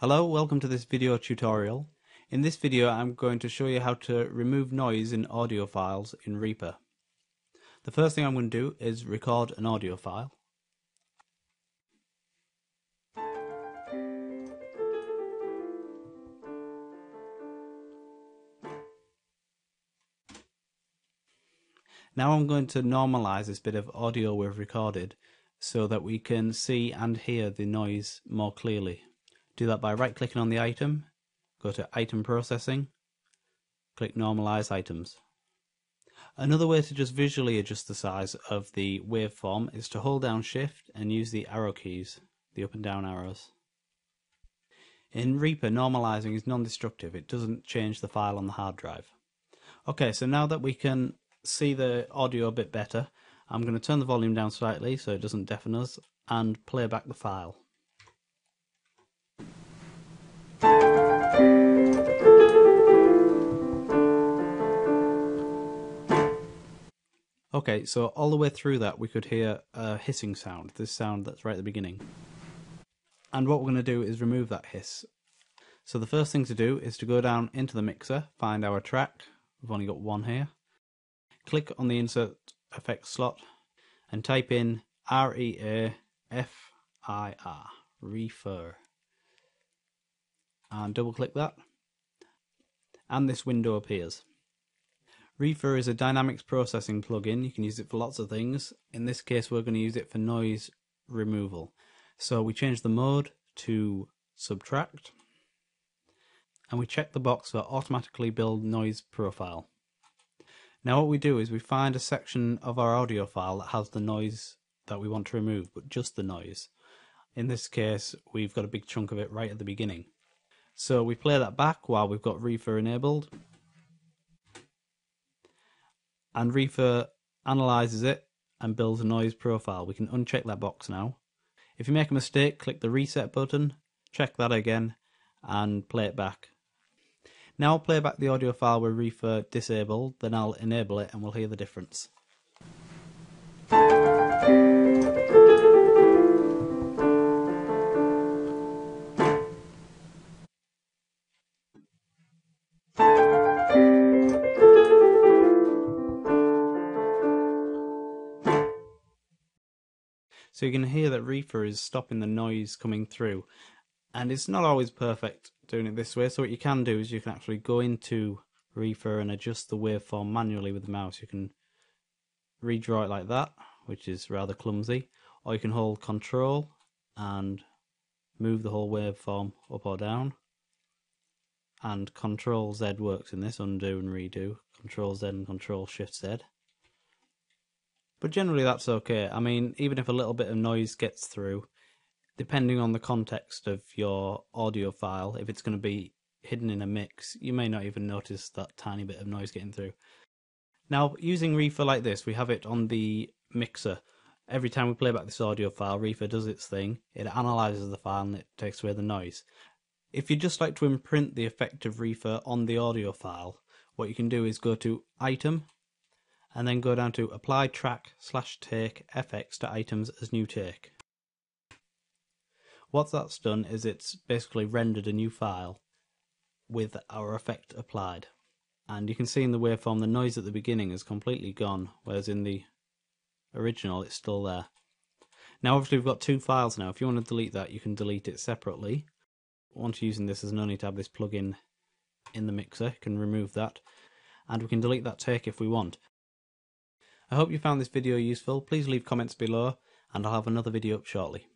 Hello, welcome to this video tutorial. In this video I'm going to show you how to remove noise in audio files in Reaper. The first thing I'm going to do is record an audio file. Now I'm going to normalize this bit of audio we've recorded so that we can see and hear the noise more clearly. Do that by right clicking on the item, go to item processing, click normalize items. Another way to just visually adjust the size of the waveform is to hold down shift and use the arrow keys, the up and down arrows. In Reaper, normalizing is non-destructive, it doesn't change the file on the hard drive. Okay, so now that we can see the audio a bit better, I'm going to turn the volume down slightly so it doesn't deafen us and play back the file. Okay, so all the way through that we could hear a hissing sound, this sound that's right at the beginning. And what we're going to do is remove that hiss. So the first thing to do is to go down into the mixer, find our track, we've only got one here, click on the insert effects slot and type in R-E-A-F-I-R, ReaFir and double click that and this window appears. ReaFir is a dynamics processing plugin. You can use it for lots of things. In this case, we're going to use it for noise removal. So we change the mode to subtract and we check the box for automatically build noise profile. Now what we do is we find a section of our audio file that has the noise that we want to remove, but just the noise. In this case, we've got a big chunk of it right at the beginning. So we play that back while we've got ReaFir enabled. And ReaFir analyzes it and builds a noise profile. We can uncheck that box now. If you make a mistake, click the reset button, check that again, and play it back. Now I'll play back the audio file with ReaFir disabled, then I'll enable it and we'll hear the difference. So you can hear that ReaFir is stopping the noise coming through. And it's not always perfect doing it this way. So what you can do is you can actually go into ReaFir and adjust the waveform manually with the mouse. You can redraw it like that, which is rather clumsy. Or you can hold Control and move the whole waveform up or down. And Control Z works in this, undo and redo. Control Z and Control Shift Z. But generally that's okay. I mean, even if a little bit of noise gets through, depending on the context of your audio file, if it's going to be hidden in a mix, you may not even notice that tiny bit of noise getting through. Now, using ReaFir like this, we have it on the mixer. Every time we play back this audio file, ReaFir does its thing. It analyzes the file and it takes away the noise. If you'd just like to imprint the effect of ReaFir on the audio file, what you can do is go to Item, and then go down to apply track slash take FX to items as new take. What that's done is it's basically rendered a new file with our effect applied. And you can see in the waveform the noise at the beginning is completely gone, whereas in the original it's still there. Now obviously we've got two files now. If you want to delete that, you can delete it separately. Once using this, there's no need to have this plugin in the mixer. You can remove that. And we can delete that take if we want. I hope you found this video useful. Please leave comments below and I'll have another video up shortly.